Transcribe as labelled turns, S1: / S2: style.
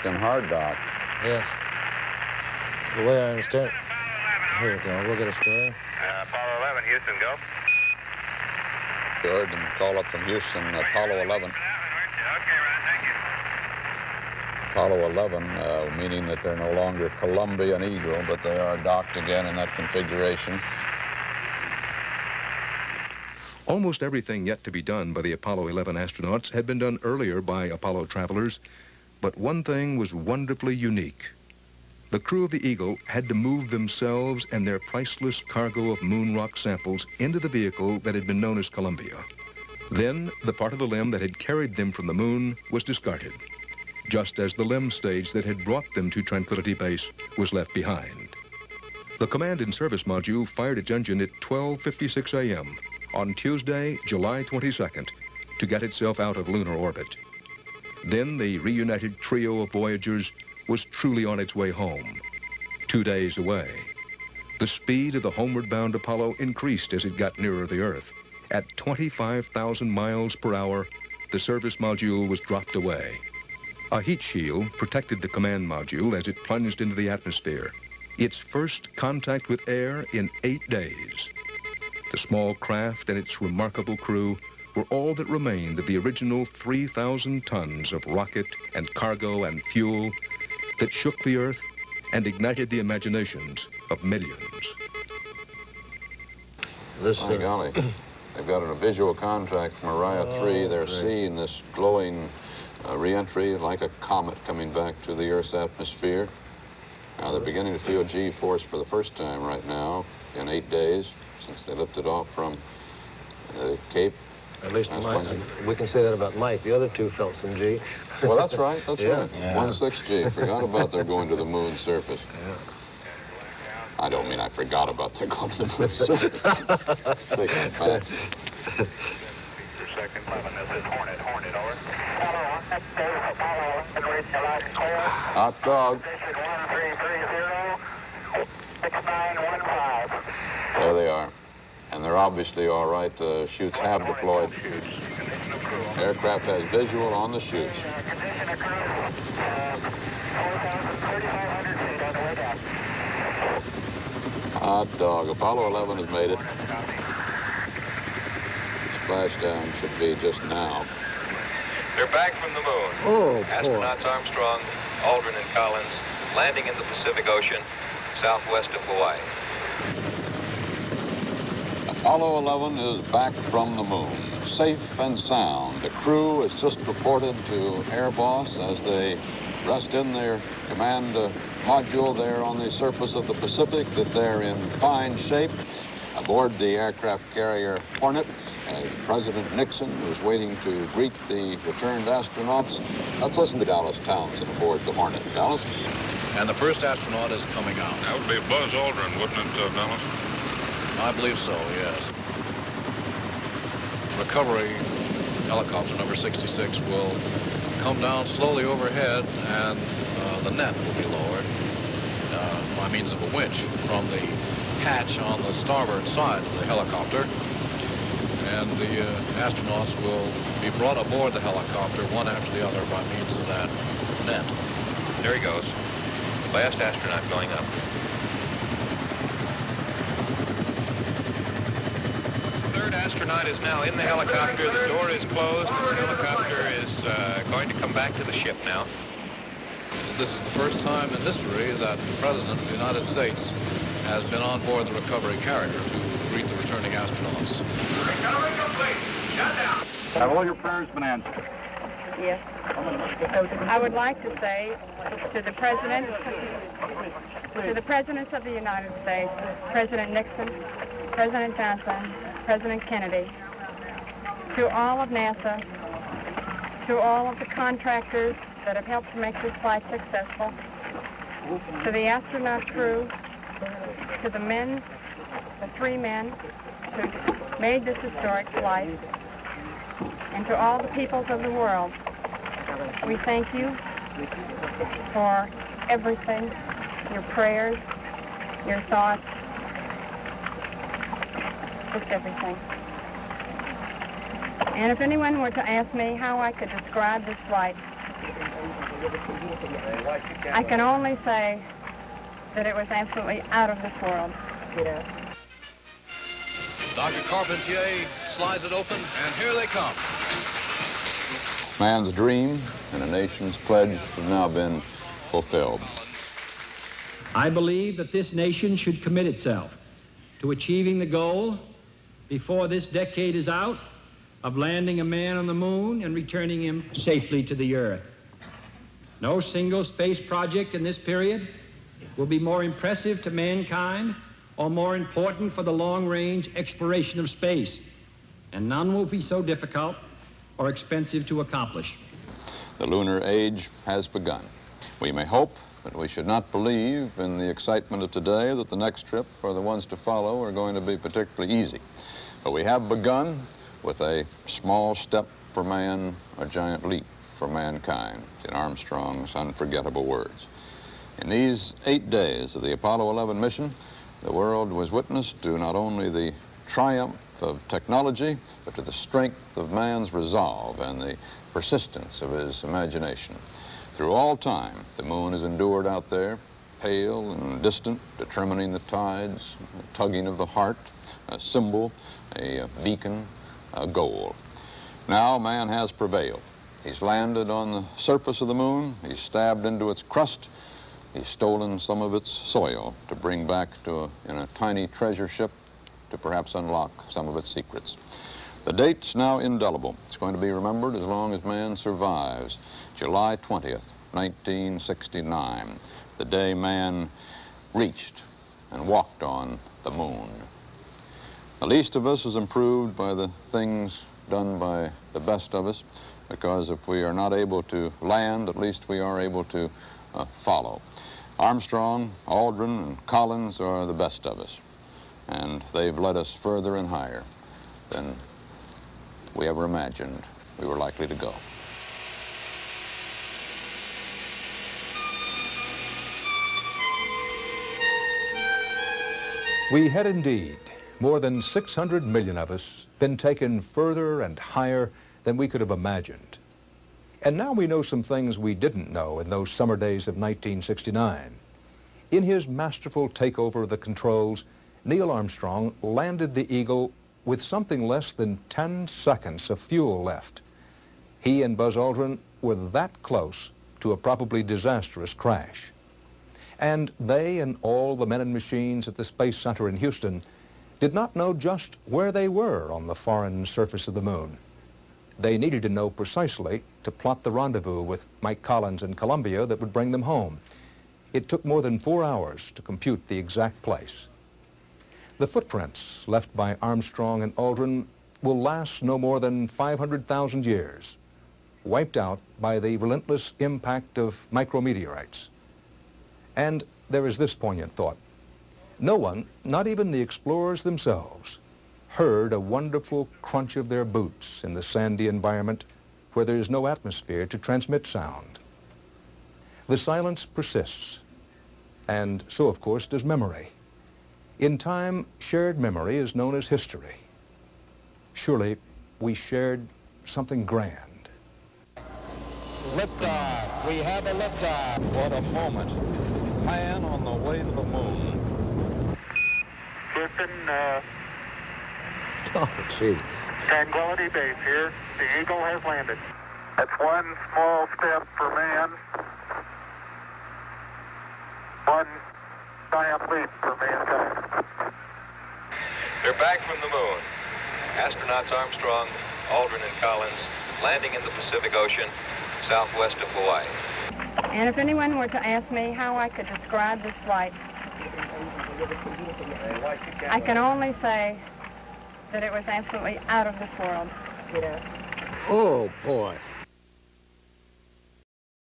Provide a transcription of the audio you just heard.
S1: docked and hard docked.
S2: Yes. The way I understand it. Here we go. We'll get a story.
S3: Uh, Apollo 11, Houston, go.
S1: Good, and call up from Houston, Apollo 11.
S3: Okay, Ron, thank you.
S1: Apollo 11, uh, meaning that they're no longer Columbia and Eagle, but they are docked again in that configuration.
S4: Almost everything yet to be done by the Apollo 11 astronauts had been done earlier by Apollo travelers, but one thing was wonderfully unique. The crew of the Eagle had to move themselves and their priceless cargo of moon rock samples into the vehicle that had been known as Columbia. Then, the part of the LEM that had carried them from the moon was discarded, just as the LEM stage that had brought them to Tranquility Base was left behind. The command and service module fired its engine at 12.56 a.m. on Tuesday, July 22nd, to get itself out of lunar orbit. Then the reunited trio of Voyagers was truly on its way home, two days away. The speed of the homeward-bound Apollo increased as it got nearer the Earth. At 25,000 miles per hour, the service module was dropped away. A heat shield protected the command module as it plunged into the atmosphere, its first contact with air in eight days. The small craft and its remarkable crew were all that remained of the original 3,000 tons of rocket and cargo and fuel that shook the earth and ignited the imaginations of millions.
S1: This, My golly, they've got a visual contract from Orion oh, 3. They're great. seeing this glowing uh, reentry like a comet coming back to the Earth's atmosphere. Now they're beginning to feel G-force for the first time right now in eight days since they lifted off from the Cape.
S2: At least Mike, we can say that about Mike. The other two felt some G.
S1: Well, that's right. That's yeah. right. Yeah. One six G. Forgot about their going to the moon surface. Yeah. I don't mean I forgot about their going to the moon surface. Take it back.
S3: Second eleven. This is Hornet. Hornet. Over. Apollo one. Dave. Apollo one. Reach the last clear.
S1: Hot dog.
S3: Station one three three zero six nine one five.
S1: There they are. And they're obviously all right. The chutes have deployed. Aircraft has visual on the chutes. Hot dog. Apollo 11 has made it. Splashdown should be just now.
S3: They're back from the moon.
S2: Oh,
S3: Astronauts
S2: boy.
S3: Armstrong, Aldrin, and Collins landing in the Pacific Ocean southwest of Hawaii.
S1: Apollo 11 is back from the moon, safe and sound. The crew has just reported to Air Boss as they rest in their command uh, module there on the surface of the Pacific that they're in fine shape. Aboard the aircraft carrier Hornet, uh, President Nixon was waiting to greet the returned astronauts. Let's listen to Dallas Townsend aboard the Hornet. Dallas?
S5: And the first astronaut is coming out.
S6: That would be Buzz Aldrin, wouldn't it, uh, Dallas?
S5: I believe so, yes. Recovery helicopter number 66 will come down slowly overhead and uh, the net will be lowered uh, by means of a winch from the hatch on the starboard side of the helicopter. And the uh, astronauts will be brought aboard the helicopter one after the other by means of that net.
S3: There he goes. Last astronaut going up. Astronaut is now in the helicopter. The door is closed. The helicopter is uh, going to come back to the ship now.
S5: This is the first time in history that the President of the United States has been on board the recovery carrier to greet the returning astronauts.
S3: Recovery complete. Shut down.
S6: Have all your prayers been answered?
S7: Yes. I would like to say to the President, to the Presidents of the United States, President Nixon, President Johnson, President Kennedy, to all of NASA, to all of the contractors that have helped to make this flight successful, to the astronaut crew, to the men, the three men who made this historic flight, and to all the peoples of the world, we thank you for everything, your prayers, your thoughts, just everything. And if anyone were to ask me how I could describe this flight, I can only say that it was absolutely out of this world.
S5: Dr. Carpentier slides it open, and here they come.
S1: Man's dream and a nation's pledge have now been fulfilled.
S8: I believe that this nation should commit itself to achieving the goal before this decade is out of landing a man on the moon and returning him safely to the earth. No single space project in this period will be more impressive to mankind or more important for the long-range exploration of space, and none will be so difficult or expensive to accomplish.
S1: The lunar age has begun. We may hope, but we should not believe in the excitement of today that the next trip or the ones to follow are going to be particularly easy. But we have begun with a small step for man, a giant leap for mankind, in Armstrong's unforgettable words. In these eight days of the Apollo 11 mission, the world was witness to not only the triumph of technology, but to the strength of man's resolve and the persistence of his imagination. Through all time, the moon has endured out there, pale and distant, determining the tides, a tugging of the heart, a symbol, a beacon, a goal. Now man has prevailed. He's landed on the surface of the moon, he's stabbed into its crust, he's stolen some of its soil to bring back to a, in a tiny treasure ship to perhaps unlock some of its secrets. The date's now indelible. It's going to be remembered as long as man survives. July 20th, 1969, the day man reached and walked on the moon. The least of us is improved by the things done by the best of us, because if we are not able to land, at least we are able to uh, follow. Armstrong, Aldrin, and Collins are the best of us, and they've led us further and higher than we ever imagined we were likely to go.
S4: We had indeed, more than 600 million of us, been taken further and higher than we could have imagined. And now we know some things we didn't know in those summer days of 1969. In his masterful takeover of the controls, Neil Armstrong landed the Eagle with something less than 10 seconds of fuel left. He and Buzz Aldrin were that close to a probably disastrous crash. And they and all the men and machines at the Space Center in Houston did not know just where they were on the foreign surface of the moon. They needed to know precisely to plot the rendezvous with Mike Collins in Columbia that would bring them home. It took more than four hours to compute the exact place. The footprints left by Armstrong and Aldrin will last no more than 500,000 years, wiped out by the relentless impact of micrometeorites. And there is this poignant thought. No one, not even the explorers themselves, heard a wonderful crunch of their boots in the sandy environment where there is no atmosphere to transmit sound. The silence persists, and so, of course, does memory. In time, shared memory is known as history. Surely, we shared something grand.
S1: Liftoff. We have a liftoff. What a moment. Man on the way to the moon.
S6: Houston, uh,
S2: Oh, jeez.
S6: Tranquility Base here. The Eagle has landed. That's one small step for man. One giant leap for mankind.
S3: They're back from the moon. Astronauts Armstrong, Aldrin, and Collins landing in the Pacific Ocean southwest of Hawaii.
S7: And if anyone were to ask me how I could describe this flight, I can only say that it was absolutely out of this world. You know.
S2: Oh, boy.